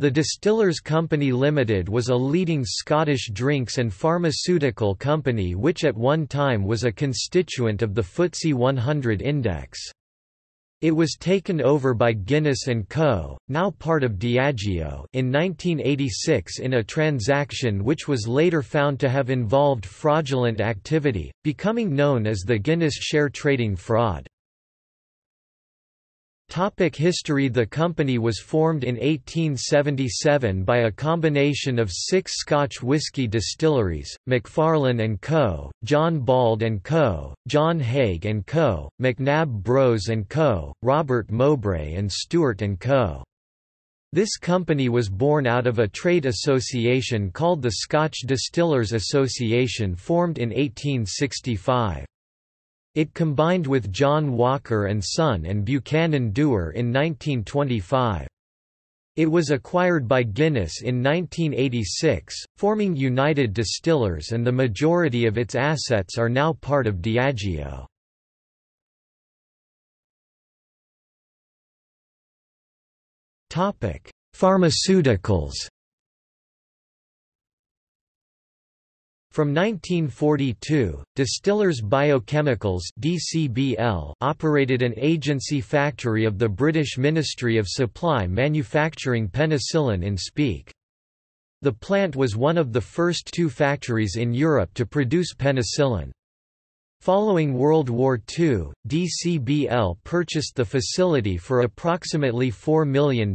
The Distillers Company Limited was a leading Scottish drinks and pharmaceutical company which at one time was a constituent of the FTSE 100 index. It was taken over by Guinness & Co., now part of Diageo in 1986 in a transaction which was later found to have involved fraudulent activity, becoming known as the Guinness share trading fraud. Topic history The company was formed in 1877 by a combination of six Scotch whisky distilleries, Macfarlane & Co., John Bald & Co., John Haig & Co., McNab Bros & Co., Robert Mowbray and Stewart & Co. This company was born out of a trade association called the Scotch Distillers Association formed in 1865. It combined with John Walker and Son and Buchanan Dewar in 1925. It was acquired by Guinness in 1986, forming United Distillers and the majority of its assets are now part of Diageo. Pharmaceuticals From 1942, Distillers Biochemicals DCBL operated an agency factory of the British Ministry of Supply manufacturing penicillin in Speke. The plant was one of the first two factories in Europe to produce penicillin. Following World War II, DCBL purchased the facility for approximately $4 million.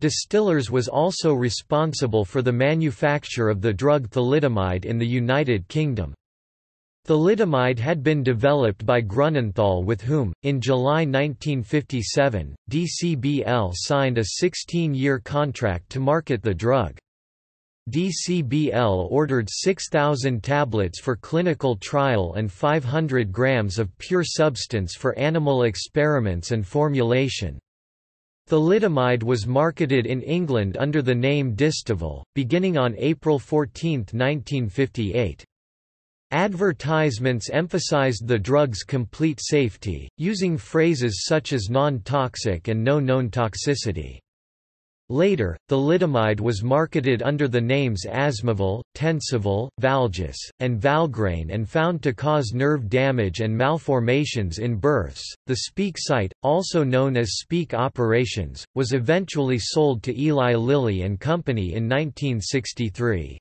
Distillers was also responsible for the manufacture of the drug thalidomide in the United Kingdom. Thalidomide had been developed by Grunenthal with whom, in July 1957, DCBL signed a 16-year contract to market the drug. DCBL ordered 6,000 tablets for clinical trial and 500 grams of pure substance for animal experiments and formulation. Thalidomide was marketed in England under the name Distaval, beginning on April 14, 1958. Advertisements emphasized the drug's complete safety, using phrases such as non-toxic and no known toxicity. Later, the thalidomide was marketed under the names Asmaval, Tensival, Valgis, and Valgraine and found to cause nerve damage and malformations in births. The Speke site, also known as Speke Operations, was eventually sold to Eli Lilly and Company in 1963.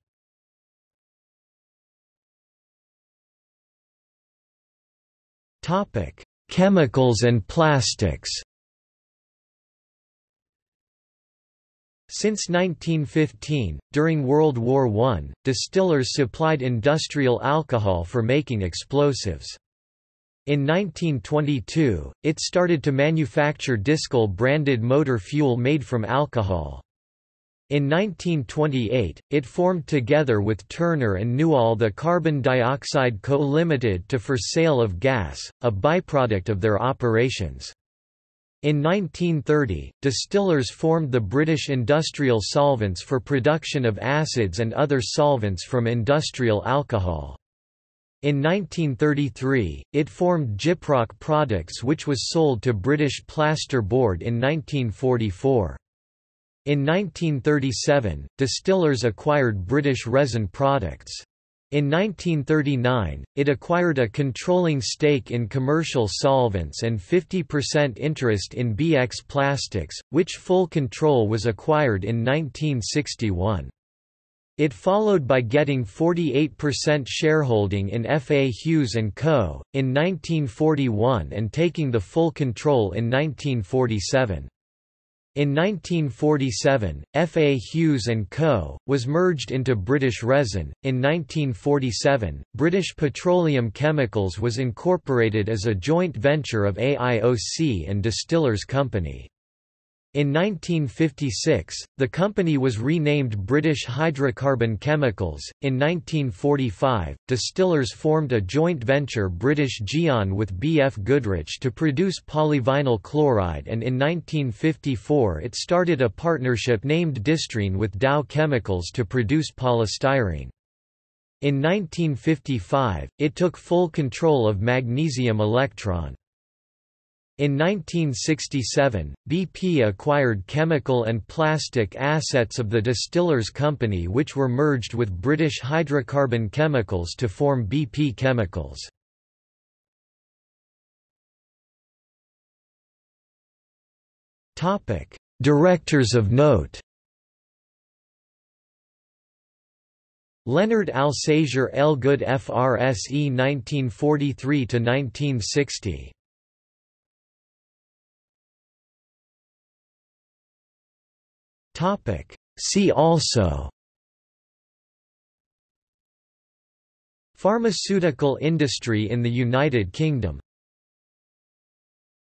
Topic: Chemicals and plastics. Since 1915, during World War I, distillers supplied industrial alcohol for making explosives. In 1922, it started to manufacture Discol-branded motor fuel made from alcohol. In 1928, it formed together with Turner and Newall the Carbon Dioxide Co. Limited to for sale of gas, a byproduct of their operations. In 1930, distillers formed the British Industrial Solvents for production of acids and other solvents from industrial alcohol. In 1933, it formed Gyproc Products which was sold to British Plaster Board in 1944. In 1937, distillers acquired British Resin Products. In 1939, it acquired a controlling stake in commercial solvents and 50% interest in BX Plastics, which full control was acquired in 1961. It followed by getting 48% shareholding in F.A. Hughes & Co., in 1941 and taking the full control in 1947. In 1947, F.A. Hughes & Co., was merged into British Resin. In 1947, British Petroleum Chemicals was incorporated as a joint venture of AIOC and Distillers Company. In 1956, the company was renamed British Hydrocarbon Chemicals. In 1945, distillers formed a joint venture British Geon with B.F. Goodrich to produce polyvinyl chloride, and in 1954 it started a partnership named Distrene with Dow Chemicals to produce polystyrene. In 1955, it took full control of Magnesium Elektron. In 1967, BP acquired chemical and plastic assets of the Distillers Company which were merged with British hydrocarbon chemicals to form BP Chemicals. Directors of note. Leonard Alsager Elgood FRSE 1943–1960 See also Pharmaceutical industry in the United Kingdom